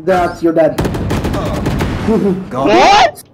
That's your dad. Oh. What?